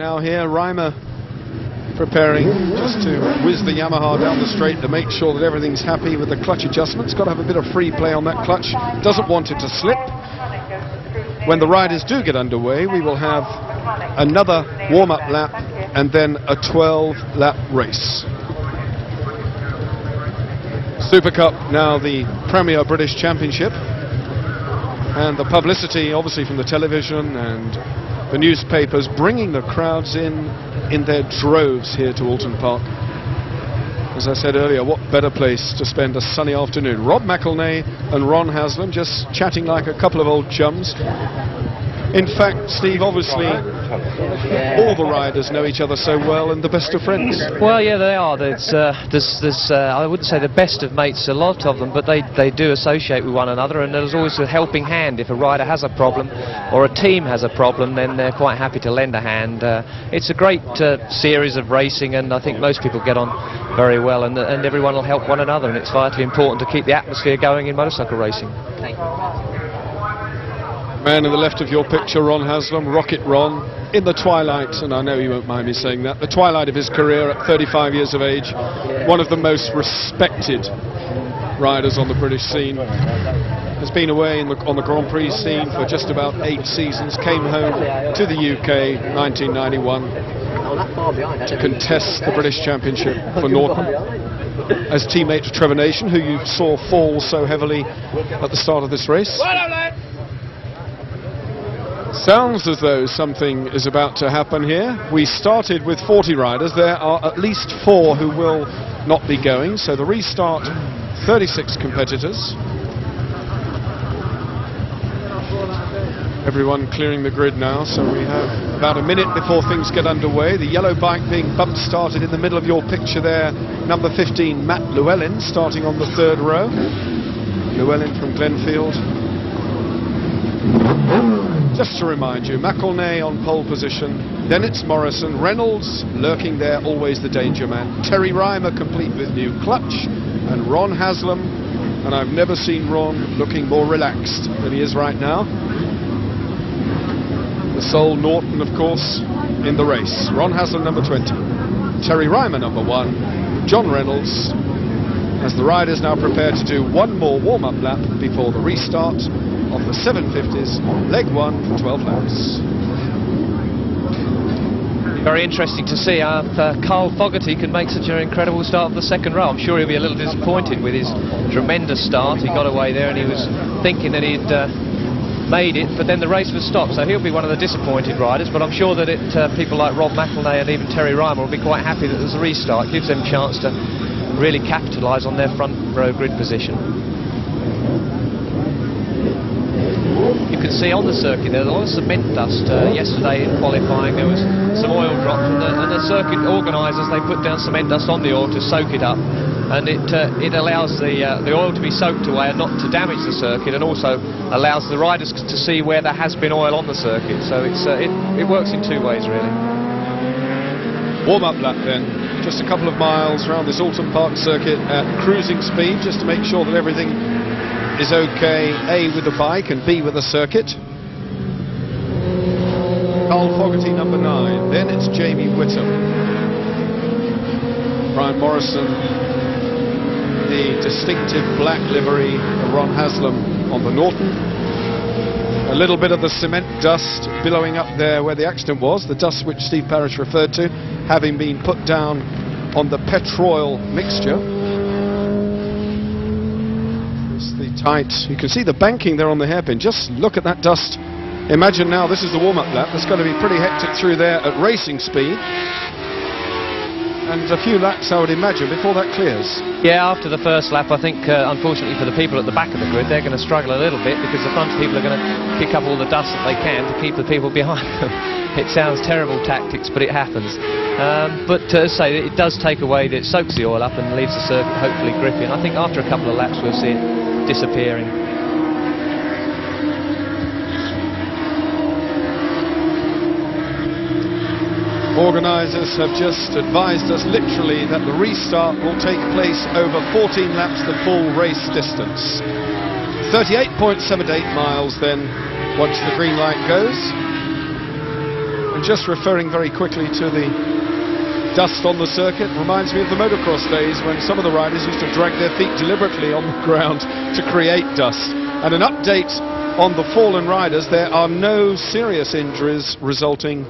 Now here, Rymer preparing just to whiz the Yamaha down the straight to make sure that everything's happy with the clutch adjustments. Got to have a bit of free play on that clutch. Doesn't want it to slip. When the riders do get underway, we will have another warm-up lap and then a 12-lap race. Super Cup now the Premier British Championship and the publicity obviously from the television and the newspapers bringing the crowds in in their droves here to Oulton Park. As I said earlier, what better place to spend a sunny afternoon? Rob McElnea and Ron Haslam just chatting like a couple of old chums. In fact, Steve, obviously, all the riders know each other so well and the best of friends. Well, yeah, they are. There's, uh, there's, there's uh, I wouldn't say the best of mates, a lot of them, but they, they do associate with one another, and there's always a helping hand. If a rider has a problem or a team has a problem, then they're quite happy to lend a hand. Uh, it's a great uh, series of racing, and I think most people get on very well, and, and everyone will help one another, and it's vitally important to keep the atmosphere going in motorcycle racing. Man in the left of your picture, Ron Haslam, Rocket Ron, in the twilight, and I know you won't mind me saying that, the twilight of his career at 35 years of age, one of the most respected riders on the British scene. Has been away the, on the Grand Prix scene for just about eight seasons, came home to the UK 1991 to contest the British Championship for Norton as teammate Trevor Nation, who you saw fall so heavily at the start of this race. Sounds as though something is about to happen here. We started with 40 riders. There are at least four who will not be going. So the restart, 36 competitors. Everyone clearing the grid now, so we have about a minute before things get underway. The yellow bike being bump started in the middle of your picture there. Number 15, Matt Llewellyn, starting on the third row. Llewellyn from Glenfield. Just to remind you, McElnea on pole position, then it's Morrison, Reynolds lurking there, always the danger man, Terry Rymer complete with new clutch, and Ron Haslam, and I've never seen Ron looking more relaxed than he is right now. The sole Norton, of course, in the race. Ron Haslam, number 20. Terry Rymer, number one. John Reynolds, as the riders now prepare to do one more warm-up lap before the restart of the 750s, leg one 12 laps. Very interesting to see how uh, Carl Fogarty can make such an incredible start of the second row. I'm sure he'll be a little disappointed with his tremendous start. He got away there and he was thinking that he'd uh, made it, but then the race was stopped. So he'll be one of the disappointed riders, but I'm sure that it, uh, people like Rob McElnea and even Terry Rymer will be quite happy that there's a restart. It gives them a chance to really capitalise on their front row grid position. Can see on the circuit there's a lot of cement dust. Uh, yesterday in qualifying there was some oil dropped and the, and the circuit organisers they put down cement dust on the oil to soak it up and it uh, it allows the uh, the oil to be soaked away and not to damage the circuit and also allows the riders to see where there has been oil on the circuit so it's uh, it, it works in two ways really. Warm-up lap then, just a couple of miles around this Oulton Park circuit at cruising speed just to make sure that everything is okay, A, with the bike and B, with the circuit. Carl Fogarty, number nine. Then it's Jamie Whitham. Brian Morrison, the distinctive black livery of Ron Haslam on the Norton. A little bit of the cement dust billowing up there where the accident was, the dust which Steve Parrish referred to, having been put down on the petrol mixture. Tight. You can see the banking there on the hairpin. Just look at that dust. Imagine now this is the warm-up lap. It's going to be pretty hectic through there at racing speed. And a few laps, I would imagine, before that clears. Yeah, after the first lap, I think, uh, unfortunately for the people at the back of the grid, they're going to struggle a little bit because the front people are going to kick up all the dust that they can to keep the people behind them. it sounds terrible tactics, but it happens. Um, but uh, say it does take away, it soaks the oil up and leaves the circuit hopefully grippy. And I think after a couple of laps, we'll see it disappearing. Organisers have just advised us literally that the restart will take place over 14 laps the full race distance. 38.78 miles then once the green light goes. And just referring very quickly to the dust on the circuit. Reminds me of the motocross days when some of the riders used to drag their feet deliberately on the ground to create dust. And an update on the fallen riders, there are no serious injuries resulting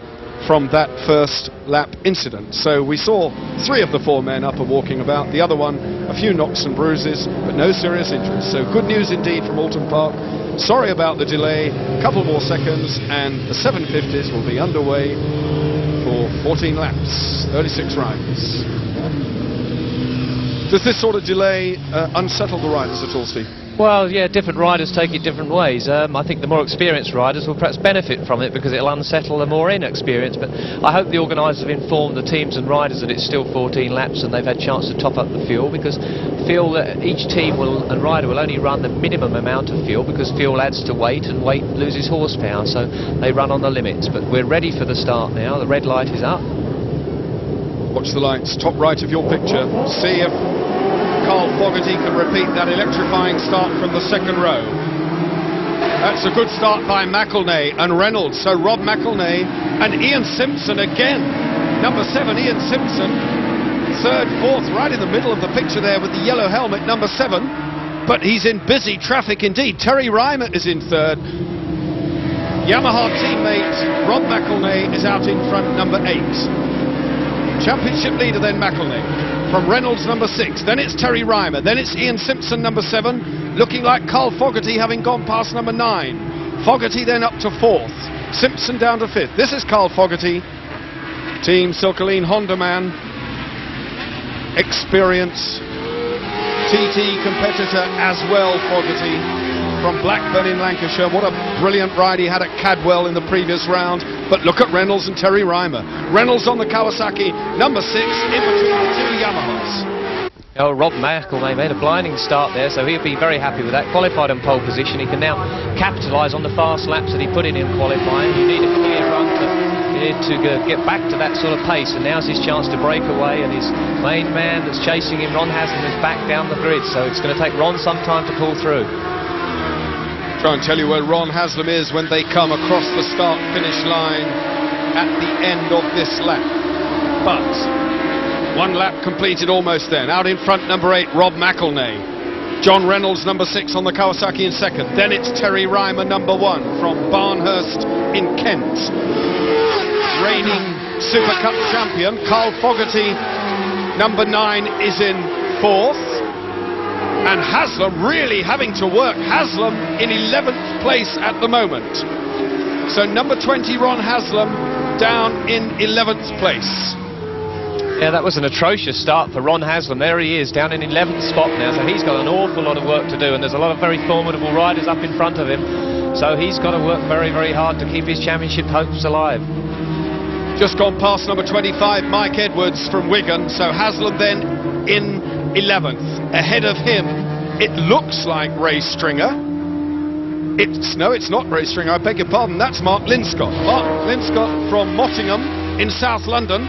from that first lap incident. So we saw three of the four men up and walking about, the other one a few knocks and bruises, but no serious injuries. So good news indeed from Oulton Park. Sorry about the delay, a couple more seconds, and the 750s will be underway for 14 laps, 36 riders. Does this sort of delay uh, unsettle the riders at all, Steve? Well, yeah, different riders take it different ways. Um, I think the more experienced riders will perhaps benefit from it because it'll unsettle the more inexperienced. But I hope the organisers have informed the teams and riders that it's still 14 laps and they've had chance to top up the fuel because feel that each team will, and rider will only run the minimum amount of fuel because fuel adds to weight and weight loses horsepower. So they run on the limits. But we're ready for the start now. The red light is up. Watch the lights, top right of your picture. See if Carl Fogarty can repeat that electrifying start from the second row. That's a good start by McElnea and Reynolds. So Rob McElnea and Ian Simpson again. Number seven, Ian Simpson. Third, fourth, right in the middle of the picture there with the yellow helmet, number seven. But he's in busy traffic indeed. Terry Rymer is in third. Yamaha teammate Rob McElnea is out in front, number eight. Championship leader then McElnea from Reynolds number six. Then it's Terry Rymer. Then it's Ian Simpson number seven, looking like Carl Fogarty having gone past number nine. Fogarty then up to fourth. Simpson down to fifth. This is Carl Fogarty, Team Silcolene Honda man. Experience. TT competitor as well, Fogarty from Blackburn in Lancashire. What a brilliant ride he had at Cadwell in the previous round. But look at Reynolds and Terry Rymer. Reynolds on the Kawasaki, number six, in between the two Yamahas. Oh, Rob McElnea made a blinding start there, so he'll be very happy with that. Qualified on pole position, he can now capitalise on the fast laps that he put in in qualifying. You need a clear run to, to get back to that sort of pace, and now's his chance to break away. And his main man that's chasing him, Ron Haslam, is back down the grid, so it's going to take Ron some time to pull through try and tell you where Ron Haslam is when they come across the start-finish line at the end of this lap. But one lap completed almost then. Out in front, number eight, Rob McElnea. John Reynolds, number six, on the Kawasaki in second. Then it's Terry Rymer, number one, from Barnhurst in Kent. Reigning Super Cup champion, Carl Fogarty, number nine, is in fourth and Haslam really having to work. Haslam in 11th place at the moment. So number 20 Ron Haslam down in 11th place. Yeah, that was an atrocious start for Ron Haslam. There he is, down in 11th spot now, so he's got an awful lot of work to do, and there's a lot of very formidable riders up in front of him. So he's got to work very, very hard to keep his championship hopes alive. Just gone past number 25, Mike Edwards from Wigan. So Haslam then in 11th. Ahead of him, it looks like Ray Stringer. It's No, it's not Ray Stringer, I beg your pardon, that's Mark Linscott. Mark Linscott from Mottingham in South London.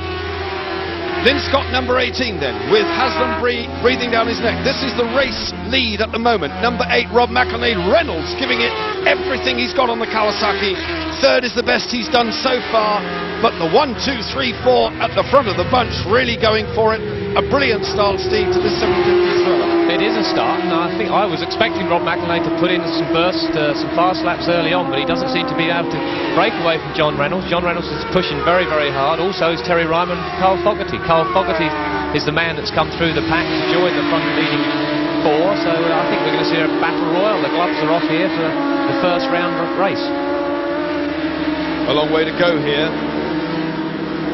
Linscott number 18 then, with Haslam breathing down his neck. This is the race lead at the moment. Number 8, Rob McElnea. Reynolds giving it everything he's got on the Kawasaki. Third is the best he's done so far, but the 1, 2, 3, 4 at the front of the bunch really going for it. A brilliant start, Steve, to this 750 as well. It is a start, and I think I was expecting Rob McElnea to put in some burst, uh, some fast laps early on, but he doesn't seem to be able to break away from John Reynolds. John Reynolds is pushing very, very hard. Also is Terry Rymer, Carl Fogarty. Carl Fogarty is the man that's come through the pack to join the front leading four, so I think we're going to see a battle royal. The gloves are off here for the first round race. A long way to go here.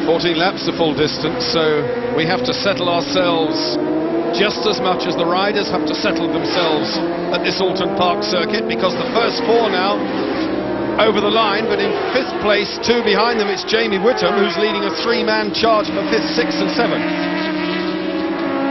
14 laps the full distance, so we have to settle ourselves just as much as the riders have to settle themselves at this Oulton Park circuit because the first four now over the line, but in fifth place, two behind them, it's Jamie Whitham who's leading a three-man charge for fifth, sixth and seventh.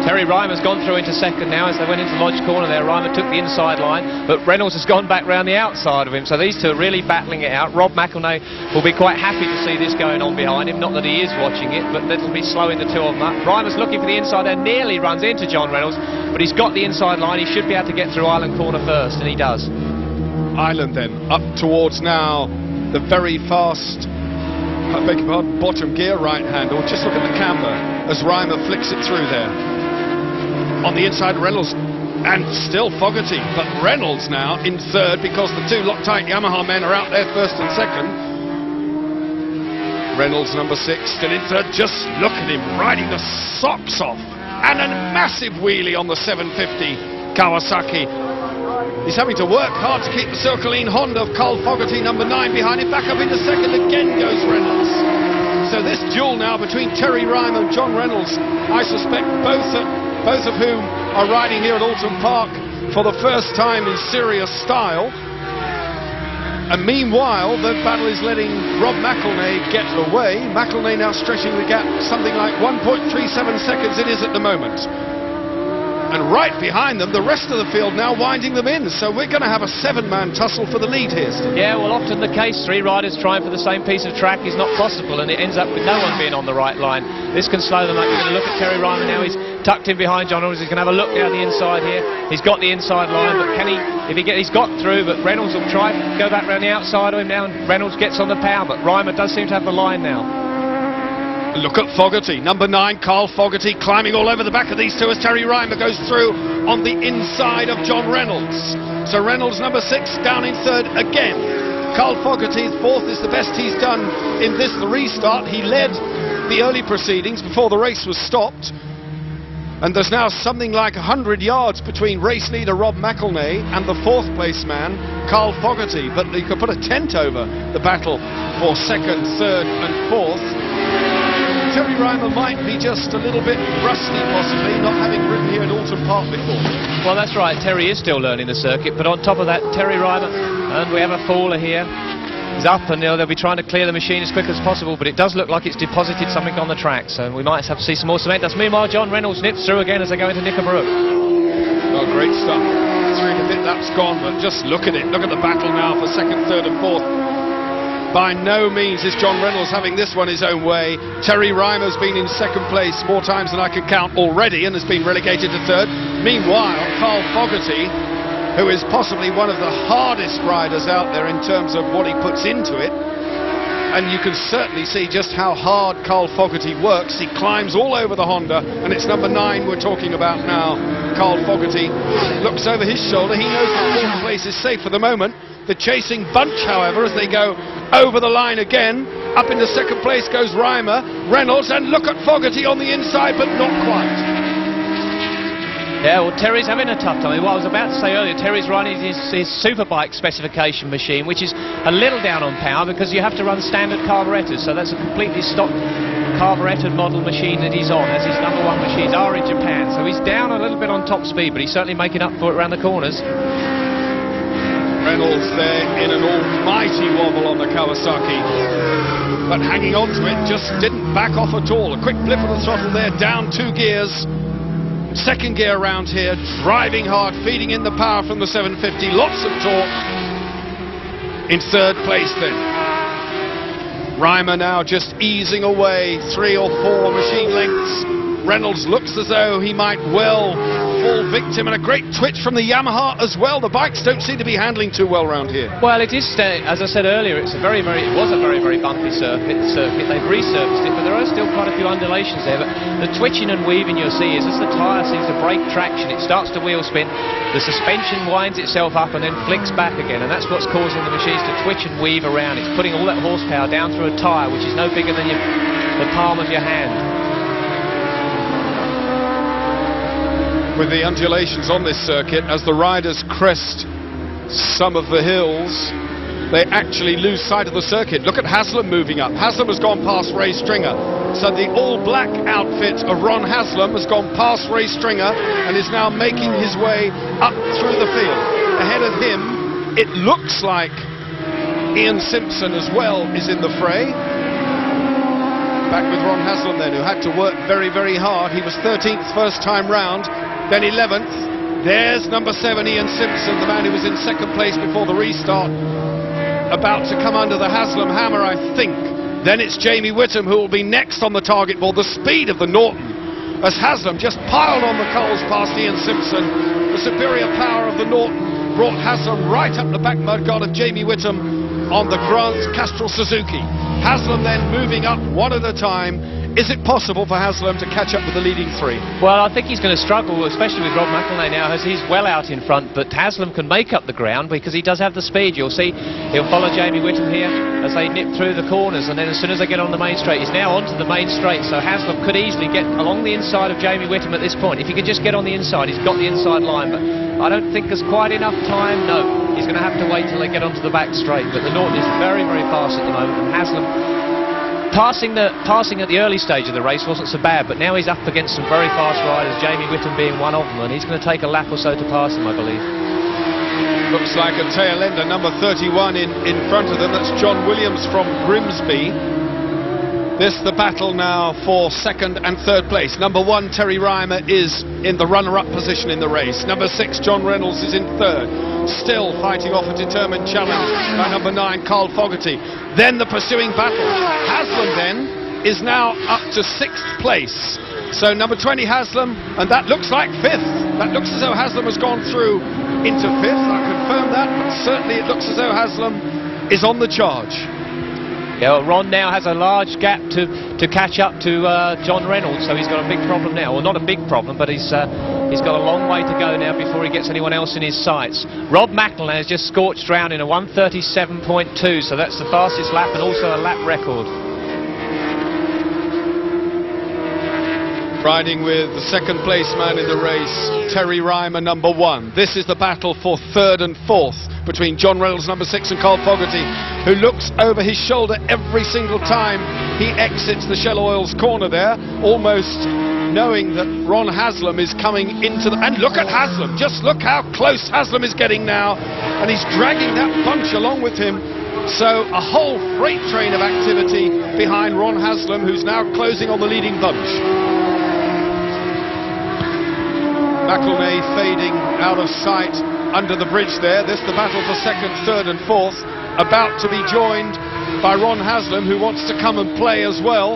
Terry Rymer's gone through into second now as they went into Lodge Corner there. Rymer took the inside line, but Reynolds has gone back round the outside of him. So these two are really battling it out. Rob McElnea will be quite happy to see this going on behind him. Not that he is watching it, but that'll be slowing the two of them up. Rymer's looking for the inside there, nearly runs into John Reynolds, but he's got the inside line. He should be able to get through Island Corner first, and he does. Island then, up towards now the very fast I beg your pardon, bottom gear right handle. Just look at the camber as Rymer flicks it through there. On the inside, Reynolds and still Fogarty, but Reynolds now in third because the two Loctite Yamaha men are out there first and second. Reynolds number six still in third. Just look at him riding the socks off and a massive wheelie on the 750 Kawasaki. He's having to work hard to keep the Silcolene Honda of Carl Fogarty, number nine, behind him. Back up into second again goes Reynolds. So this duel now between Terry Rime and John Reynolds, I suspect both, both of whom are riding here at Oulton Park for the first time in serious style. And meanwhile, the battle is letting Rob McElnea get away. McElnea now stretching the gap something like 1.37 seconds it is at the moment. And right behind them, the rest of the field now winding them in. So we're going to have a seven-man tussle for the lead here. Yeah, well, often the case, three riders trying for the same piece of track is not possible, and it ends up with no one being on the right line. This can slow them up. You're going to look at Terry Rymer now. He's tucked in behind John Reynolds. He's going to have a look down the inside here. He's got the inside line, but can he, if he get, he's got through, but Reynolds will try, go back around the outside of him now, and Reynolds gets on the power, but Rymer does seem to have the line now. Look at Fogarty, number nine, Carl Fogarty, climbing all over the back of these two as Terry Rymer goes through on the inside of John Reynolds. So Reynolds, number six, down in third again. Carl Fogarty, fourth, is the best he's done in this, restart. He led the early proceedings before the race was stopped. And there's now something like 100 yards between race leader Rob McElnea and the fourth place man, Carl Fogarty. But you could put a tent over the battle for second, third and fourth. Terry Rymer might be just a little bit rusty, possibly, not having ridden here at Oulton Park before. Well, that's right. Terry is still learning the circuit, but on top of that, Terry Rymer, and we have a faller here. He's up, and know, they'll be trying to clear the machine as quick as possible, but it does look like it's deposited something on the track, so we might have to see some more cement dust. Meanwhile, John Reynolds nips through again as they go into Knickerbrook. Oh, great stuff. Three a bit, that's gone, but just look at it. Look at the battle now for second, third, and fourth. By no means is John Reynolds having this one his own way. Terry Rymer's been in second place more times than I can count already and has been relegated to third. Meanwhile, Carl Fogarty, who is possibly one of the hardest riders out there in terms of what he puts into it, and you can certainly see just how hard Carl Fogarty works. He climbs all over the Honda, and it's number nine we're talking about now. Carl Fogarty looks over his shoulder. He knows the place is safe for the moment. The chasing bunch, however, as they go over the line again, up into second place goes Rymer, Reynolds, and look at Fogarty on the inside, but not quite. Yeah, well, Terry's having a tough time. What I was about to say earlier, Terry's running his, his superbike specification machine, which is a little down on power because you have to run standard carburetors. So that's a completely stock carburetted model machine that he's on, as his number one machines are in Japan. So he's down a little bit on top speed, but he's certainly making up for it around the corners. Reynolds there in an almighty wobble on the Kawasaki. But hanging on to it, just didn't back off at all. A quick flip of the throttle there, down two gears. Second gear around here, driving hard, feeding in the power from the 750. Lots of torque. In third place then. Rymer now just easing away, three or four machine lengths. Reynolds looks as though he might well fall victim and a great twitch from the Yamaha as well. The bikes don't seem to be handling too well around here. Well, it is, uh, as I said earlier, it's a very, very, it was a very, very bumpy circuit. circuit. They've resurfaced it, but there are still quite a few undulations there. But the twitching and weaving you'll see is as the tyre seems to break traction, it starts to wheel spin, the suspension winds itself up and then flicks back again, and that's what's causing the machines to twitch and weave around. It's putting all that horsepower down through a tyre, which is no bigger than your, the palm of your hand. With the undulations on this circuit as the riders crest some of the hills they actually lose sight of the circuit. Look at Haslam moving up. Haslam has gone past Ray Stringer. So the all-black outfit of Ron Haslam has gone past Ray Stringer and is now making his way up through the field. Ahead of him, it looks like Ian Simpson as well is in the fray. Back with Ron Haslam then, who had to work very, very hard. He was 13th first time round then 11th. There's number seven, Ian Simpson, the man who was in second place before the restart, about to come under the Haslam hammer, I think. Then it's Jamie Whitham who will be next on the target board. The speed of the Norton as Haslam just piled on the coals past Ian Simpson. The superior power of the Norton brought Haslam right up the back mudguard of Jamie Whitham on the Grant Castrol Suzuki. Haslam then moving up one at a time. Is it possible for Haslam to catch up with the leading three? Well, I think he's going to struggle, especially with Rob McElnea now, as he's well out in front. But Haslam can make up the ground because he does have the speed. You'll see he'll follow Jamie Whitham here as they nip through the corners, and then as soon as they get on the main straight, he's now onto the main straight. So Haslam could easily get along the inside of Jamie Whitham at this point. If he could just get on the inside, he's got the inside line. But I don't think there's quite enough time. No, he's going to have to wait till they get onto the back straight. But the Norton is very, very fast at the moment, and Haslam Passing, the, passing at the early stage of the race wasn't so bad, but now he's up against some very fast riders, Jamie Whitham being one of them, and he's going to take a lap or so to pass him, I believe. Looks like a tail ender, number 31 in, in front of them. That's John Williams from Grimsby. This the battle now for second and third place. Number one, Terry Reimer is in the runner-up position in the race. Number six, John Reynolds, is in third. Still fighting off a determined challenge by number nine, Carl Fogarty. Then the pursuing battle. Haslam then is now up to sixth place. So number 20 Haslam, and that looks like fifth. That looks as though Haslam has gone through into fifth. I confirm that, but certainly it looks as though Haslam is on the charge. Yeah, well, Ron now has a large gap to, to catch up to uh, John Reynolds, so he's got a big problem now. Well, not a big problem, but he's uh, he's got a long way to go now before he gets anyone else in his sights. Rob McElnea has just scorched round in a 137.2, so that's the fastest lap and also a lap record. Riding with the second place man in the race, Terry Rymer, number one. This is the battle for third and fourth between John Reynolds, number six, and Carl Fogarty, who looks over his shoulder every single time he exits the Shell Oils corner there, almost knowing that Ron Haslam is coming into the... And look at Haslam, just look how close Haslam is getting now, and he's dragging that bunch along with him. So a whole freight train of activity behind Ron Haslam, who's now closing on the leading bunch. McElnea fading out of sight under the bridge there. This the battle for second, third and fourth. About to be joined by Ron Haslam who wants to come and play as well.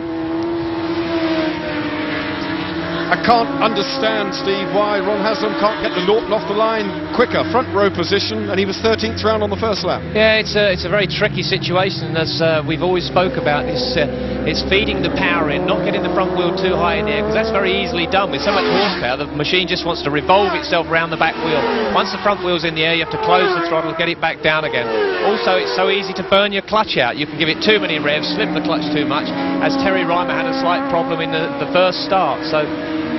I can't understand, Steve, why Ron Haslam can't get the Norton off the line quicker. Front row position, and he was 13th round on the first lap. Yeah, it's a, it's a very tricky situation, as uh, we've always spoke about. It's, uh, it's feeding the power in, not getting the front wheel too high in the air, because that's very easily done. With so much horsepower, the machine just wants to revolve itself around the back wheel. Once the front wheel's in the air, you have to close the throttle, get it back down again. Also, it's so easy to burn your clutch out. You can give it too many revs, slip the clutch too much, as Terry Rymer had a slight problem in the, the first start. So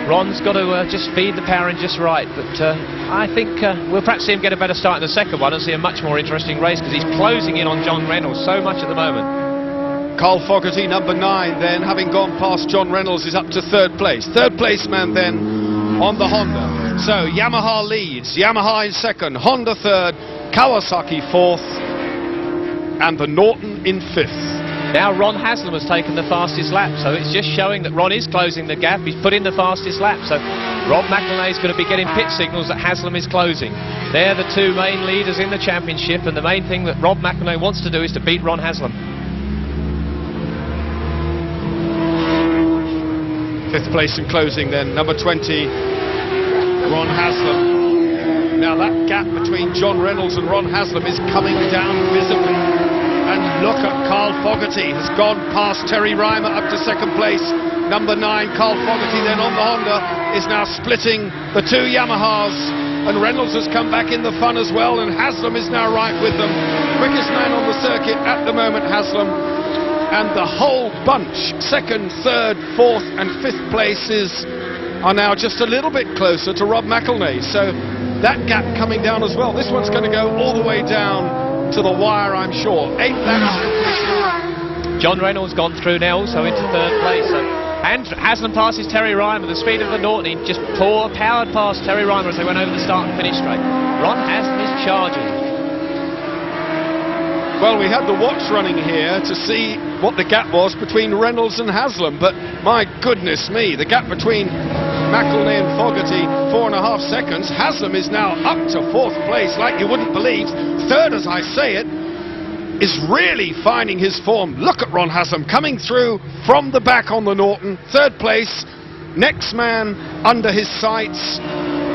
Ron's got to uh, just feed the power in just right, but uh, I think uh, we'll perhaps see him get a better start in the second one and see a much more interesting race because he's closing in on John Reynolds so much at the moment. Carl Fogarty, number nine, then, having gone past John Reynolds, is up to third place. Third place man, then, on the Honda. So, Yamaha leads, Yamaha in second, Honda third, Kawasaki fourth, and the Norton in fifth. Now Ron Haslam has taken the fastest lap, so it's just showing that Ron is closing the gap. He's put in the fastest lap, so Rob McElnea is going to be getting pit signals that Haslam is closing. They're the two main leaders in the championship, and the main thing that Rob McElnea wants to do is to beat Ron Haslam. Fifth place in closing then, number 20, Ron Haslam. Now that gap between John Reynolds and Ron Haslam is coming down visibly. And look at Carl Fogarty has gone past Terry Rymer up to second place. Number nine, Carl Fogarty then on the Honda is now splitting the two Yamahas. And Reynolds has come back in the fun as well, and Haslam is now right with them. Quickest man on the circuit at the moment, Haslam. And the whole bunch, second, third, fourth, and fifth places, are now just a little bit closer to Rob McElnea. So that gap coming down as well. This one's going to go all the way down to the wire, I'm sure. Eight laps. John Reynolds gone through now, also into third place. And Haslam passes Terry Rymer. The speed of the Norton, he just poor powered past Terry Rymer as they went over the start and finish straight. Ron Haslam is charging. Well, we had the watch running here to see what the gap was between Reynolds and Haslam, but my goodness me, the gap between McElnea and Fogarty, four and a half seconds. Haslam is now up to fourth place, like you wouldn't believe. Third, as I say it, is really finding his form. Look at Ron Haslam coming through from the back on the Norton. Third place, next man under his sights.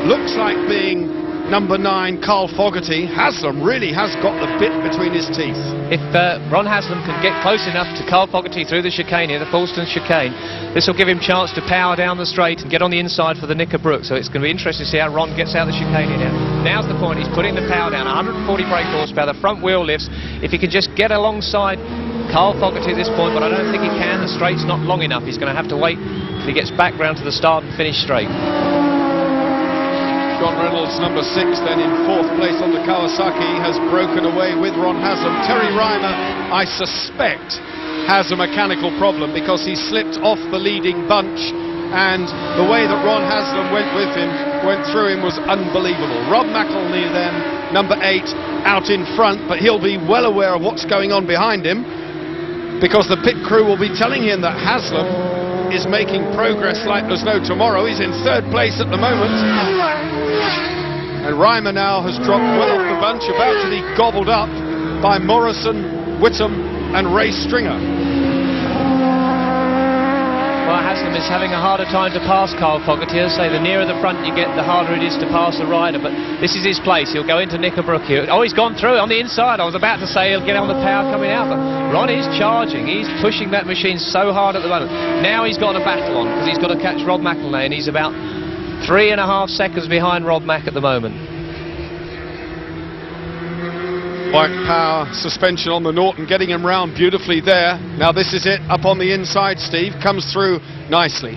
Looks like being number nine, Carl Fogarty. Haslam really has got the bit between his teeth. If uh, Ron Haslam can get close enough to Carl Fogarty through the chicane here, the Foulston chicane, this will give him chance to power down the straight and get on the inside for the Knicker So it's going to be interesting to see how Ron gets out the chicane here now. Now's the point, he's putting the power down, 140 brake horsepower, the front wheel lifts. If he can just get alongside Carl Fogarty at this point, but I don't think he can. The straight's not long enough. He's going to have to wait till he gets back round to the start and finish straight. John Reynolds, number six, then in fourth place on the Kawasaki, has broken away with Ron Haslam. Terry Rymer, I suspect, has a mechanical problem because he slipped off the leading bunch and the way that Ron Haslam went with him, went through him was unbelievable. Rob McElnea then, number eight, out in front, but he'll be well aware of what's going on behind him because the pit crew will be telling him that Haslam is making progress like there's no tomorrow. He's in third place at the moment. And Rymer now has dropped well off the bunch, about to be gobbled up by Morrison, Whitham and Ray Stringer. Haslam is having a harder time to pass Carl Fogarty. I say the nearer the front you get, the harder it is to pass a rider. But this is his place. He'll go into Knickerbrook here. Oh, he's gone through on the inside. I was about to say he'll get on the power coming out. But Ron is charging. He's pushing that machine so hard at the moment. Now he's got a battle on because he's got to catch Rob McElnea and he's about Three and a half seconds behind Rob Mack at the moment. White power suspension on the Norton, getting him round beautifully there. Now this is it, up on the inside, Steve. Comes through nicely.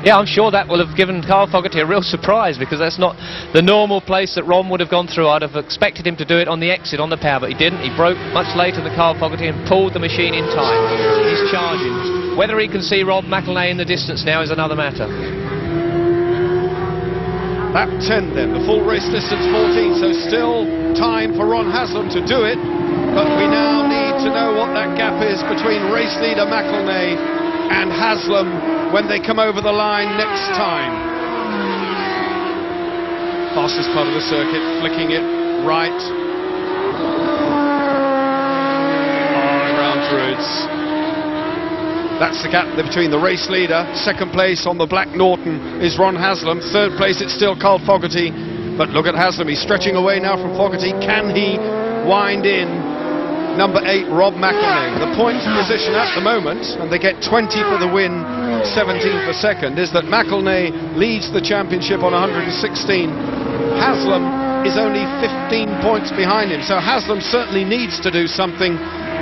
Yeah, I'm sure that will have given Carl Fogarty a real surprise because that's not the normal place that Ron would have gone through. I'd have expected him to do it on the exit, on the power, but he didn't. He broke much later than Carl Fogarty and pulled the machine in time. He's charging. Whether he can see Rob McElnea in the distance now is another matter. Lap 10 then, the full race distance 14, so still time for Ron Haslam to do it, but we now need to know what that gap is between race leader McElnea and Haslam when they come over the line next time. Fastest part of the circuit, flicking it right. Oh, around Druids. That's the gap between the race leader. Second place on the Black Norton is Ron Haslam. Third place, it's still Carl Fogarty. But look at Haslam. He's stretching away now from Fogarty. Can he wind in number eight, Rob McElnea? The point position at the moment, and they get 20 for the win, 17 for second, is that McElnea leads the championship on 116. Haslam is only 15 points behind him. So Haslam certainly needs to do something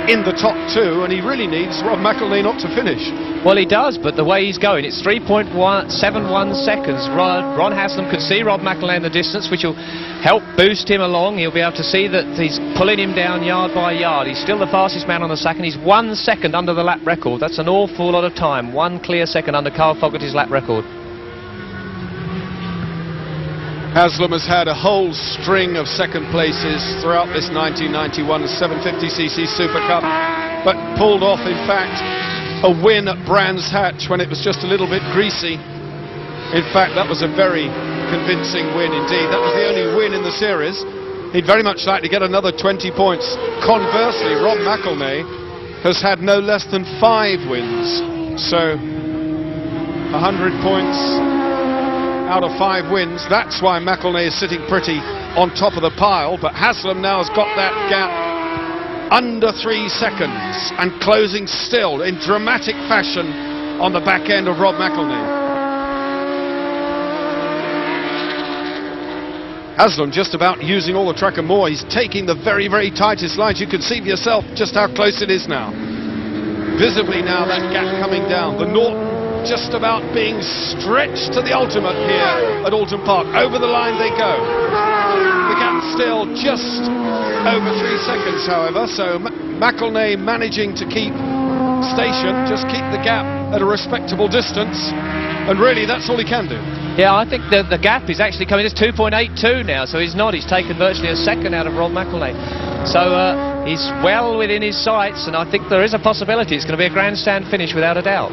in the top two, and he really needs Rob McElnea not to finish. Well, he does, but the way he's going, it's 3.71 seconds. Ron, Ron Haslam could see Rob McElnea in the distance, which will help boost him along. He'll be able to see that he's pulling him down yard by yard. He's still the fastest man on the second. He's one second under the lap record. That's an awful lot of time. One clear second under Carl Fogarty's lap record. Haslam has had a whole string of second places throughout this 1991 750cc Super Cup, but pulled off, in fact, a win at Brands Hatch when it was just a little bit greasy. In fact, that was a very convincing win indeed. That was the only win in the series. He'd very much like to get another 20 points. Conversely, Rob McElnea has had no less than five wins. So, 100 points out of five wins. That's why McElnea is sitting pretty on top of the pile. But Haslam now has got that gap under three seconds and closing still in dramatic fashion on the back end of Rob McElnea. Haslam just about using all the track and more. He's taking the very, very tightest lines. You can see for yourself just how close it is now. Visibly now that gap coming down. The Norton just about being stretched to the ultimate here at Oulton Park. Over the line they go. The gap still just over three seconds, however, so McElnea managing to keep station, just keep the gap at a respectable distance, and really that's all he can do. Yeah, I think the, the gap is actually coming. It's 2.82 now, so he's not. He's taken virtually a second out of Rob McElnea. So uh, he's well within his sights, and I think there is a possibility it's going to be a grandstand finish without a doubt.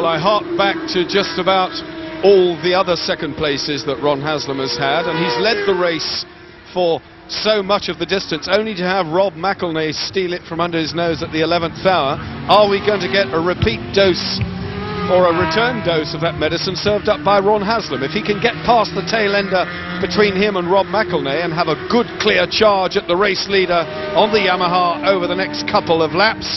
Well, I hark back to just about all the other second places that Ron Haslam has had, and he's led the race for so much of the distance, only to have Rob McElnea steal it from under his nose at the 11th hour. Are we going to get a repeat dose or a return dose of that medicine served up by Ron Haslam. If he can get past the tail ender between him and Rob McElnea and have a good clear charge at the race leader on the Yamaha over the next couple of laps,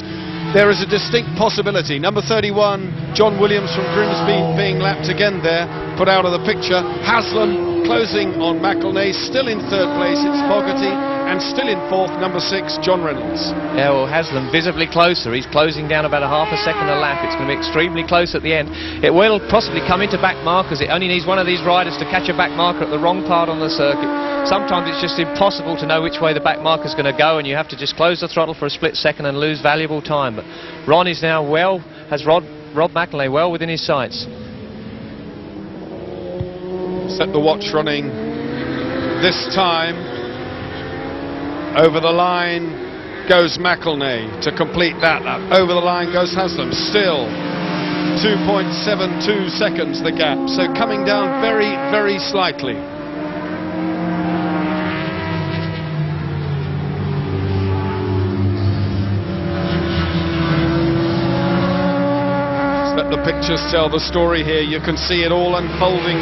there is a distinct possibility. Number 31, John Williams from Grimsby being lapped again there, put out of the picture. Haslam closing on McElnea, still in third place, it's Fogarty, and still in fourth, number six, John Reynolds. Yeah, well, Haslam visibly closer. He's closing down about a half a second a lap. It's going to be extremely close at the end. It will possibly come into back markers. It only needs one of these riders to catch a back marker at the wrong part on the circuit. Sometimes it's just impossible to know which way the back is going to go, and you have to just close the throttle for a split second and lose valuable time. But Ron is now well, has Rod, Rob McElnea well within his sights. Set the watch running this time. Over the line goes McElnea to complete that lap. Over the line goes Haslam. Still 2.72 seconds the gap. So coming down very, very slightly. Pictures tell the story here. You can see it all unfolding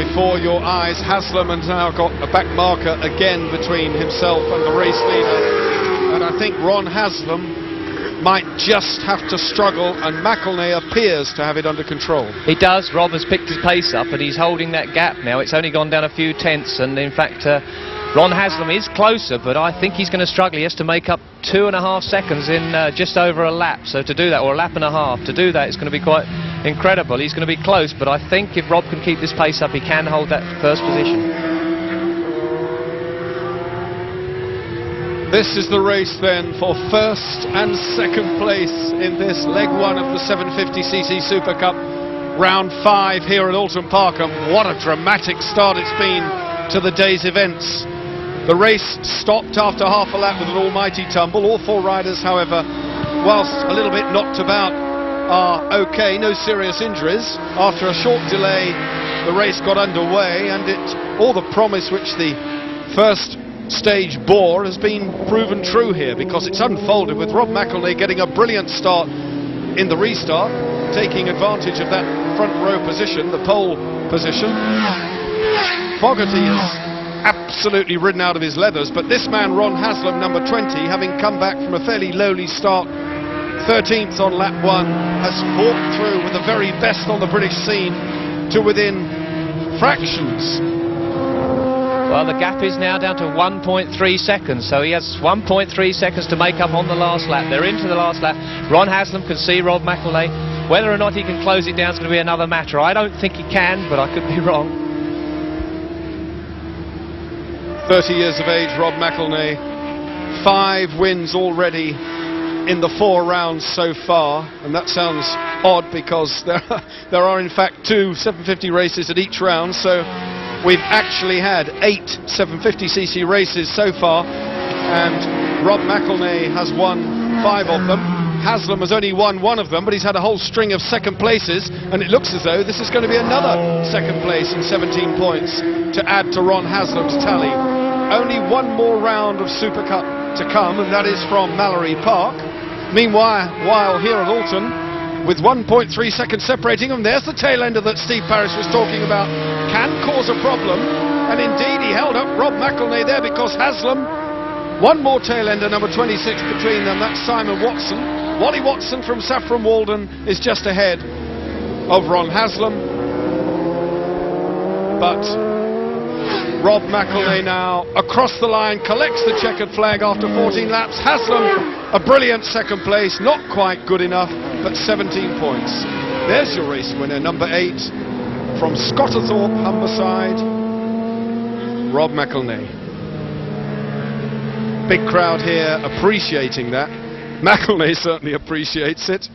before your eyes. Haslam has now got a back marker again between himself and the race leader. And I think Ron Haslam might just have to struggle, and McElnea appears to have it under control. He does. Rob has picked his pace up, and he's holding that gap now. It's only gone down a few tenths, and in fact, uh, Ron Haslam is closer, but I think he's going to struggle. He has to make up two and a half seconds in uh, just over a lap. So to do that, or a lap and a half, to do that, it's going to be quite incredible. He's going to be close, but I think if Rob can keep this pace up, he can hold that first position. This is the race then for first and second place in this leg one of the 750cc Super Cup, round five here at Oulton Park. And what a dramatic start it's been to the day's events. The race stopped after half a lap with an almighty tumble. All four riders, however, whilst a little bit knocked about, are okay, no serious injuries. After a short delay, the race got underway, and it all the promise which the first stage bore has been proven true here because it's unfolded with Rob McElnea getting a brilliant start in the restart, taking advantage of that front row position, the pole position. Fogarty is absolutely ridden out of his leathers, but this man, Ron Haslam, number 20, having come back from a fairly lowly start, 13th on lap one, has fought through with the very best on the British scene to within fractions well, the gap is now down to 1.3 seconds, so he has 1.3 seconds to make up on the last lap. They're into the last lap. Ron Haslam can see Rob McElnea. Whether or not he can close it down is going to be another matter. I don't think he can, but I could be wrong. 30 years of age, Rob McElnea. Five wins already in the four rounds so far, and that sounds odd because there are, there are in fact two 750 races at each round, so we've actually had eight 750cc races so far, and Rob McElnea has won five of them. Haslam has only won one of them, but he's had a whole string of second places, and it looks as though this is going to be another second place and 17 points to add to Ron Haslam's tally. Only one more round of Super Cup to come, and that is from Mallory Park. Meanwhile, while here at Oulton, with 1.3 seconds separating them, there's the tail ender that Steve Parrish was talking about, can cause a problem, and indeed he held up Rob McElnea there because Haslam, one more tail ender, number 26 between them, that's Simon Watson. Wally Watson from Saffron Walden is just ahead of Ron Haslam, but Rob McElnea now across the line, collects the checkered flag after 14 laps. Haslam, a brilliant second place, not quite good enough, but 17 points. There's your race winner, number eight, from Scunthorpe, Humberside, Rob McElnea. Big crowd here appreciating that. McElnea certainly appreciates it.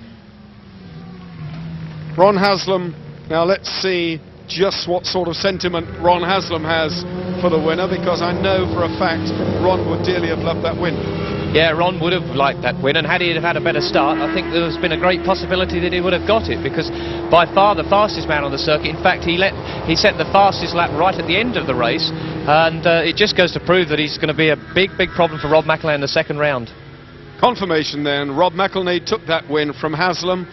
Ron Haslam, now let's see just what sort of sentiment Ron Haslam has for the winner because I know for a fact Ron would dearly have loved that win. Yeah, Ron would have liked that win, and had he had a better start, I think there's been a great possibility that he would have got it because by far the fastest man on the circuit. In fact, he let he set the fastest lap right at the end of the race, and uh, it just goes to prove that he's going to be a big, big problem for Rob McElnea in the second round. Confirmation then, Rob McElnea took that win from Haslam.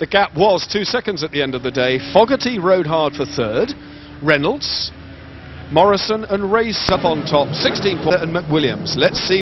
The gap was two seconds at the end of the day. Fogarty rode hard for third. Reynolds, Morrison and Race up on top. 16 points and McWilliams. Let's see.